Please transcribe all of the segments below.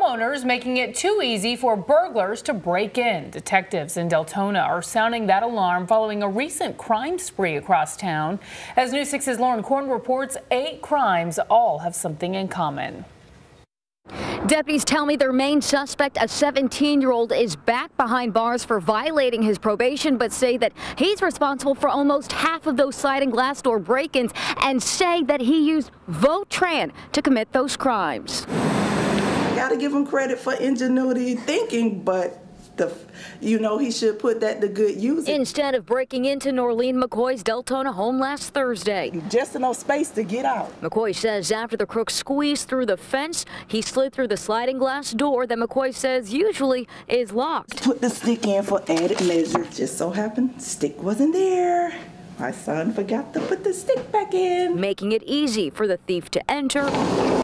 homeowners making it too easy for burglars to break in. Detectives in Deltona are sounding that alarm following a recent crime spree across town. As News 6's Lauren Korn reports, eight crimes all have something in common. Deputies tell me their main suspect, a 17-year-old, is back behind bars for violating his probation, but say that he's responsible for almost half of those sliding glass door break-ins and say that he used Votran to commit those crimes. Got to give him credit for ingenuity thinking, but the, you know, he should put that to good use. Instead of breaking into Norlene McCoy's Deltona home last Thursday. Just enough space to get out. McCoy says after the crook squeezed through the fence, he slid through the sliding glass door that McCoy says usually is locked. Put the stick in for added measure. Just so happened, stick wasn't there. My son forgot to put the stick back in. Making it easy for the thief to enter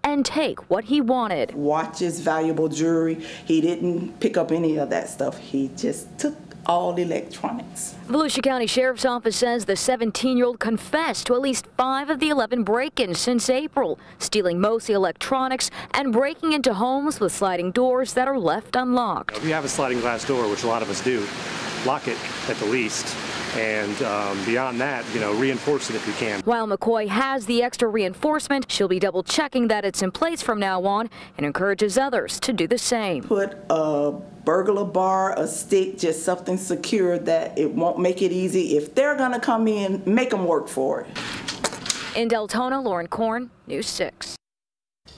and take what he wanted. Watches, valuable jewelry. He didn't pick up any of that stuff. He just took all the electronics. Volusia County Sheriff's Office says the 17-year-old confessed to at least five of the 11 break-ins since April, stealing mostly electronics and breaking into homes with sliding doors that are left unlocked. If you have a sliding glass door, which a lot of us do, lock it at the least and um, beyond that, you know, reinforce it if you can. While McCoy has the extra reinforcement, she'll be double checking that it's in place from now on and encourages others to do the same. Put a burglar bar, a stick, just something secure that it won't make it easy. If they're going to come in, make them work for it. In Deltona, Lauren Korn, News 6.